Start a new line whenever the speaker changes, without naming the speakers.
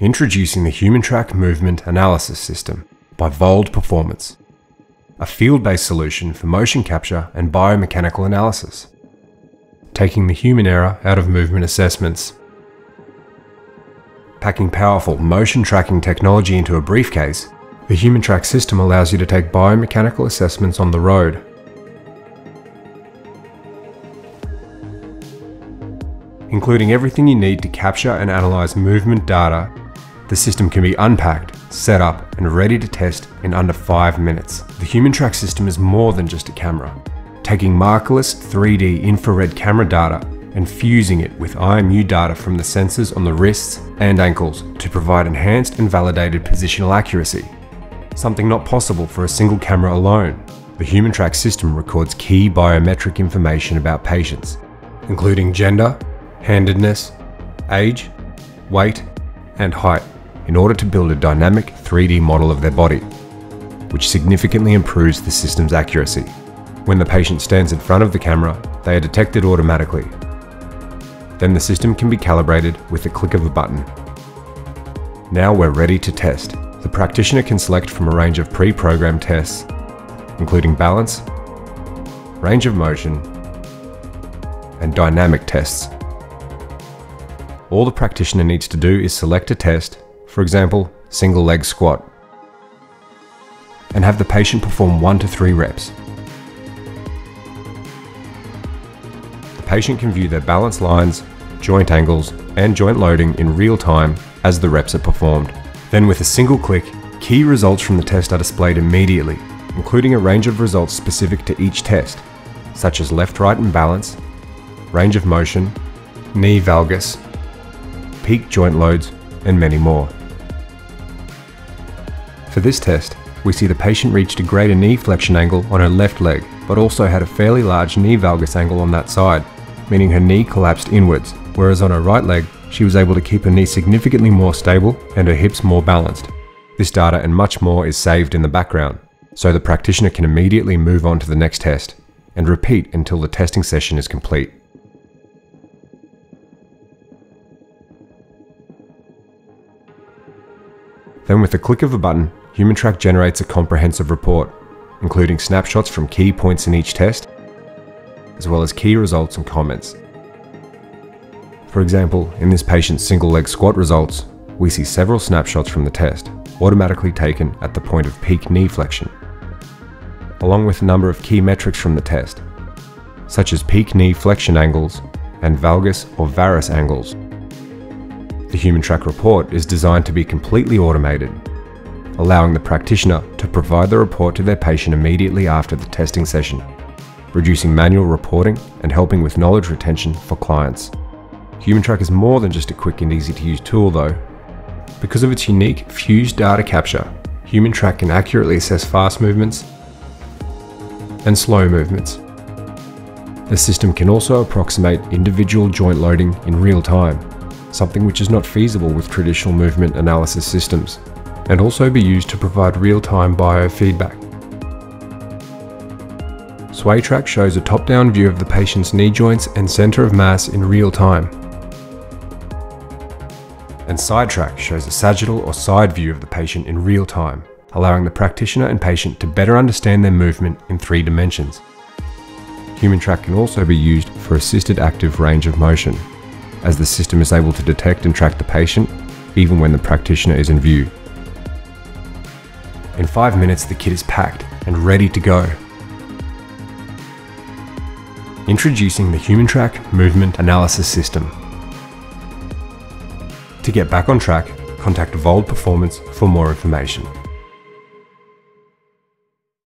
Introducing the HumanTrak Movement Analysis System by VALD Performance, a field-based solution for motion capture and biomechanical analysis, taking the human error out of movement assessments, packing powerful motion tracking technology into a briefcase, the HumanTrak system allows you to take biomechanical assessments on the road. Including everything you need to capture and analyze movement data, the system can be unpacked, set up, and ready to test in under 5 minutes. The HumanTrak system is more than just a camera. Taking markerless 3D infrared camera data and fusing it with IMU data from the sensors on the wrists and ankles to provide enhanced and validated positional accuracy. Something not possible for a single camera alone. The HumanTrak system records key biometric information about patients, including gender, handedness, age, weight, and height in order to build a dynamic 3D model of their body, which significantly improves the system's accuracy. When the patient stands in front of the camera, they are detected automatically. Then the system can be calibrated with the click of a button. Now we're ready to test. The practitioner can select from a range of pre-programmed tests, including balance, range of motion, and dynamic tests all the practitioner needs to do is select a test, for example, single leg squat, and have the patient perform 1 to 3 reps. The patient can view their balance lines, joint angles, and joint loading in real time as the reps are performed. Then with a single click, key results from the test are displayed immediately, including a range of results specific to each test, such as left-right and balance, range of motion, knee valgus, peak joint loads, and many more. For this test, we see the patient reached a greater knee flexion angle on her left leg, but also had a fairly large knee valgus angle on that side, meaning her knee collapsed inwards, whereas on her right leg, she was able to keep her knee significantly more stable and her hips more balanced. This data and much more is saved in the background, so the practitioner can immediately move on to the next test and repeat until the testing session is complete. Then with the click of a button, HumanTrak generates a comprehensive report, including snapshots from key points in each test, as well as key results and comments. For example, in this patient's single leg squat results, we see several snapshots from the test, automatically taken at the point of peak knee flexion, along with a number of key metrics from the test, such as peak knee flexion angles and valgus or varus angles, the HumanTrak report is designed to be completely automated, allowing the practitioner to provide the report to their patient immediately after the testing session, reducing manual reporting and helping with knowledge retention for clients. HumanTrak is more than just a quick and easy to use tool though. Because of its unique fused data capture, HumanTrak can accurately assess fast movements and slow movements. The system can also approximate individual joint loading in real time, something which is not feasible with traditional movement analysis systems, and also be used to provide real-time biofeedback. SwayTrak shows a top-down view of the patient's knee joints and center of mass in real time. And SideTrak shows a sagittal or side view of the patient in real time, allowing the practitioner and patient to better understand their movement in three dimensions. HumanTrak can also be used for assisted active range of motion as the system is able to detect and track the patient even when the practitioner is in view. In 5 minutes the kit is packed and ready to go. Introducing the HumanTrak Movement Analysis System. To get back on track, contact VALD Performance for more information.